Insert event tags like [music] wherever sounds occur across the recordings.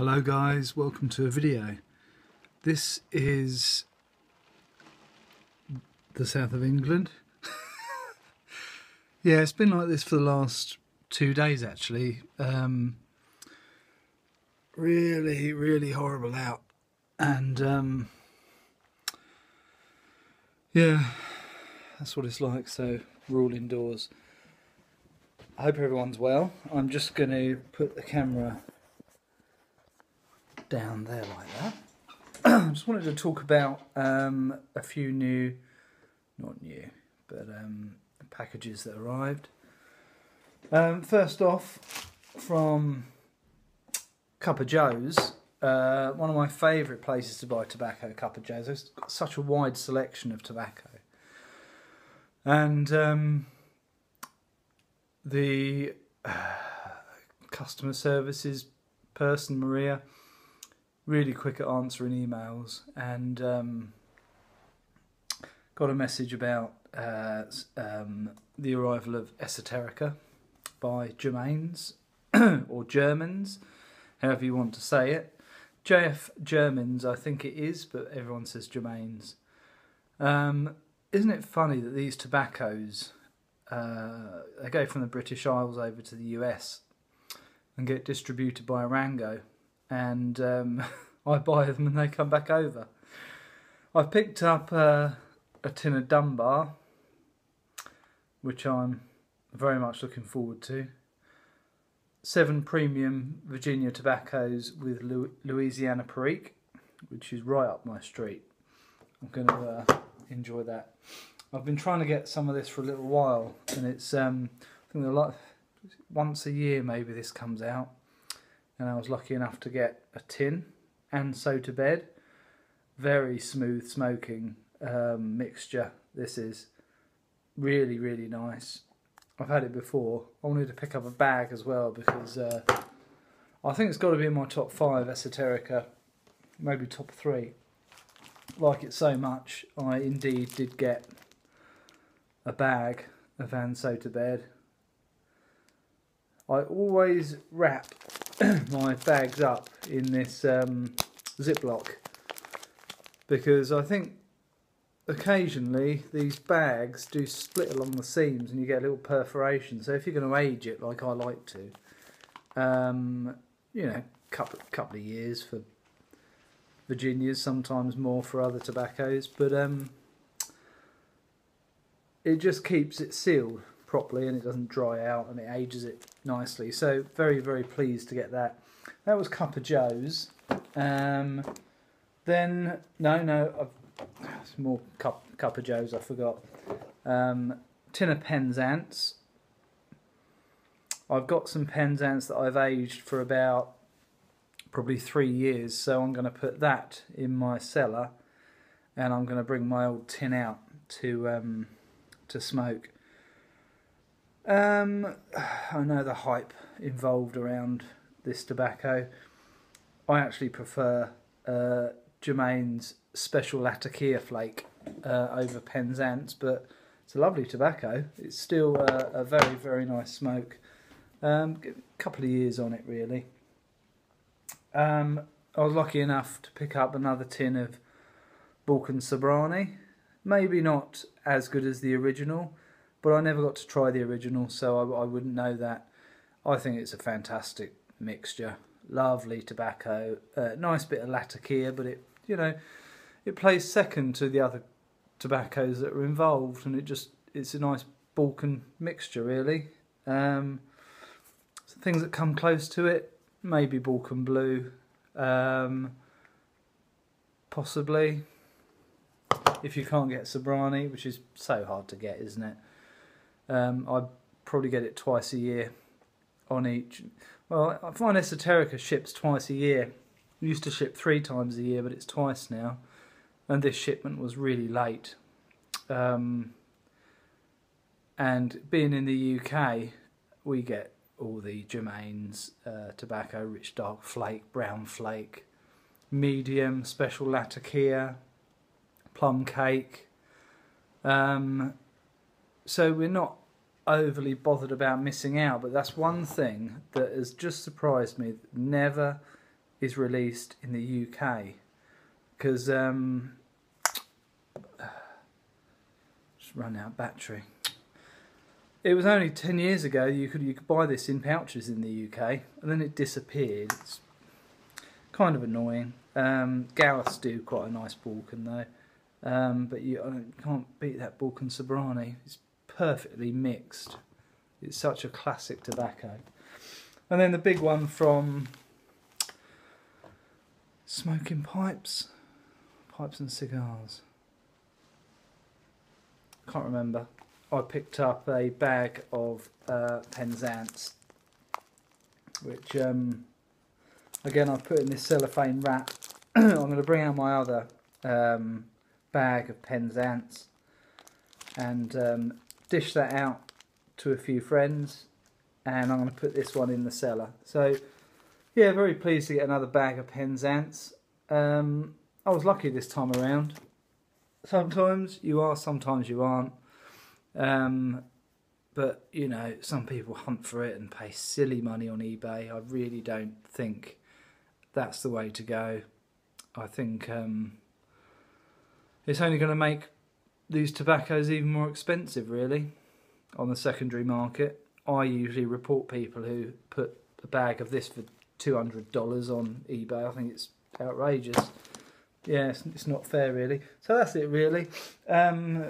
Hello guys, welcome to a video. This is the south of England. [laughs] yeah, it's been like this for the last two days actually. Um, really, really horrible out. And um, yeah, that's what it's like, so we're all indoors. I hope everyone's well. I'm just going to put the camera down there like that. [clears throat] I just wanted to talk about um, a few new, not new, but um, packages that arrived. Um, first off, from Cup of Joe's, uh, one of my favourite places to buy tobacco, Cup of Joe's. There's got such a wide selection of tobacco. And um, the uh, customer services person, Maria, really quick at answering emails and um, got a message about uh, um, the arrival of Esoterica by Germains [clears throat] or Germans, however you want to say it. JF Germans, I think it is, but everyone says Germains. Um, isn't it funny that these tobaccos uh, they go from the British Isles over to the US and get distributed by Arango, and um, [laughs] I buy them and they come back over. I've picked up uh, a tin of Dunbar, which I'm very much looking forward to. Seven premium Virginia tobaccos with Louisiana Perique, which is right up my street. I'm going to uh, enjoy that. I've been trying to get some of this for a little while, and it's um, I think a lot once a year maybe this comes out, and I was lucky enough to get a tin and so to bed. Very smooth smoking um, mixture. This is really really nice. I've had it before. I wanted to pick up a bag as well because uh, I think it's got to be in my top five Esoterica, maybe top three. Like it so much, I indeed did get a bag of Van Bed. I always wrap [clears throat] my bags up in this um, Ziploc. Because I think occasionally these bags do split along the seams and you get a little perforation. So if you're going to age it like I like to, um, you know, couple couple of years for Virginias, sometimes more for other tobaccos, but um, it just keeps it sealed properly and it doesn't dry out and it ages it nicely. So very very pleased to get that. That was Cup of Joe's. Um, then no no, I've, more cup Cup of Joe's. I forgot. Um, tin of Penzance. I've got some Penzance that I've aged for about probably three years, so I'm going to put that in my cellar, and I'm going to bring my old tin out to um, to smoke. Um, [sighs] I know the hype involved around this tobacco. I actually prefer uh, Germain's Special Latakia Flake uh, over Penzance, but it's a lovely tobacco. It's still a, a very, very nice smoke. Um, a couple of years on it, really. Um, I was lucky enough to pick up another tin of Balkan Sobranie. Maybe not as good as the original, but I never got to try the original, so I, I wouldn't know that. I think it's a fantastic mixture. Lovely tobacco, uh, nice bit of Latakia, but it, you know, it plays second to the other tobaccos that are involved, and it just it's a nice Balkan mixture, really. Um, things that come close to it, maybe Balkan Blue, um, possibly if you can't get Sobranie, which is so hard to get, isn't it? Um, I probably get it twice a year on each. Well, I find Esoterica ships twice a year. It used to ship three times a year, but it's twice now. And this shipment was really late. Um, and being in the UK, we get all the Germains, uh, tobacco, rich dark flake, brown flake, medium, special latakia, plum cake. Um, so we're not overly bothered about missing out, but that's one thing that has just surprised me. Never, is released in the UK because um, [sighs] just run out battery. It was only ten years ago you could you could buy this in pouches in the UK, and then it disappeared. It's kind of annoying. Um, Gawith's do quite a nice Balkan though, um, but you, I can't beat that Balkan Sobranie. It's perfectly mixed. It's such a classic tobacco. And then the big one from Smoking Pipes, Pipes and Cigars. Can't remember. I picked up a bag of uh, Penzance, which um, again I've put in this cellophane wrap. [clears throat] I'm going to bring out my other um, bag of Penzance and um, dish that out to a few friends and I'm going to put this one in the cellar. So yeah, very pleased to get another bag of Penzance. Um, I was lucky this time around. Sometimes you are, sometimes you aren't. Um, but you know, some people hunt for it and pay silly money on eBay. I really don't think that's the way to go. I think um, it's only going to make these tobaccos even more expensive, really, on the secondary market. I usually report people who put a bag of this for two hundred dollars on eBay. I think it's outrageous. Yeah, it's, it's, not fair, really. So that's it, really. Um,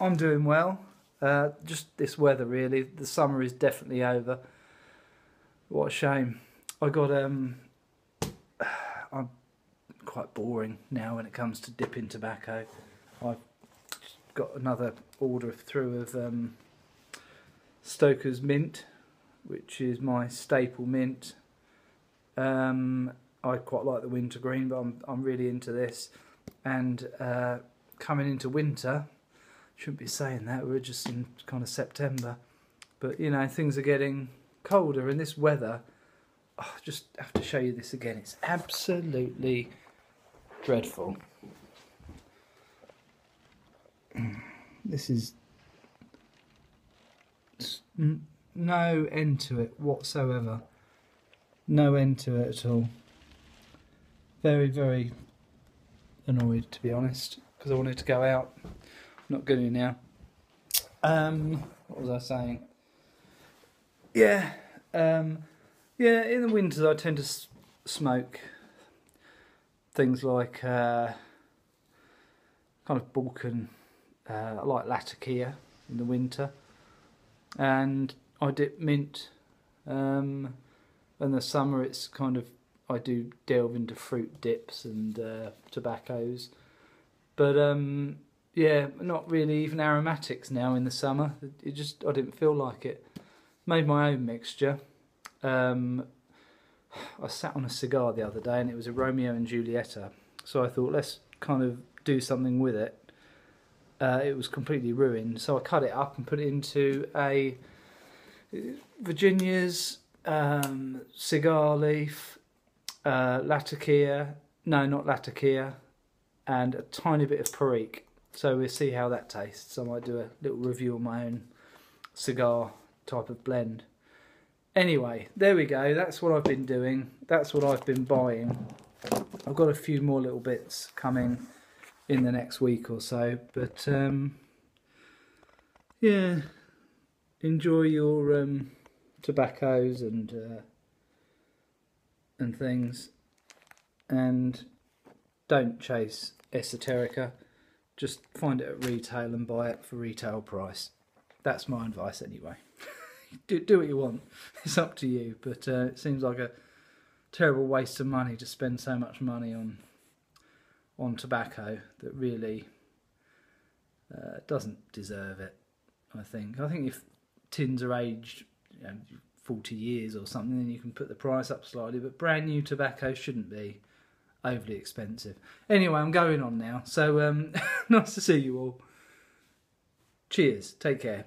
I'm doing well. Uh, just this weather, really. The summer is definitely over. What a shame. I got um, [sighs] I'm quite boring now when it comes to dipping tobacco. I've got another order through of um, Stoker's Mint, which is my staple mint. Um, I quite like the wintergreen, but I'm I'm really into this. And uh, coming into winter, shouldn't be saying that. We're just in kind of September, but you know things are getting colder, and this weather. Oh, just have to show you this again. It's absolutely dreadful. This is no end to it whatsoever. No end to it at all. Very, very annoyed to be honest because I wanted to go out. I'm not going now. Um, what was I saying? Yeah, um, yeah. In the winters, I tend to smoke things like uh, kind of Balkan. Uh, I like Latakia in the winter and I dip mint. Um, in the summer, it's kind of I do delve into fruit dips and uh, tobaccos, but um, yeah, not really even aromatics now in the summer. It just I didn't feel like it. Made my own mixture. Um, I sat on a cigar the other day and it was a Romeo and Julieta. So I thought let's kind of do something with it uh, it was completely ruined. So I cut it up and put it into a Virginia's um, cigar leaf, uh, Latakia, no, not Latakia, and a tiny bit of Perique. So we'll see how that tastes. I might do a little review on my own cigar type of blend. Anyway, there we go. That's what I've been doing. That's what I've been buying. I've got a few more little bits coming in the next week or so. But um, yeah, enjoy your um, tobaccos and uh, and things, and don't chase esoterica. Just find it at retail and buy it for retail price. That's my advice anyway. [laughs] do, do what you want. [laughs] It's up to you. But uh, it seems like a terrible waste of money to spend so much money on on tobacco that really uh, doesn't deserve it. I think. I think if tins are aged you know, 40 years or something, then you can put the price up slightly. But brand new tobacco shouldn't be overly expensive. Anyway, I'm going on now. So um, [laughs] nice to see you all. Cheers. Take care.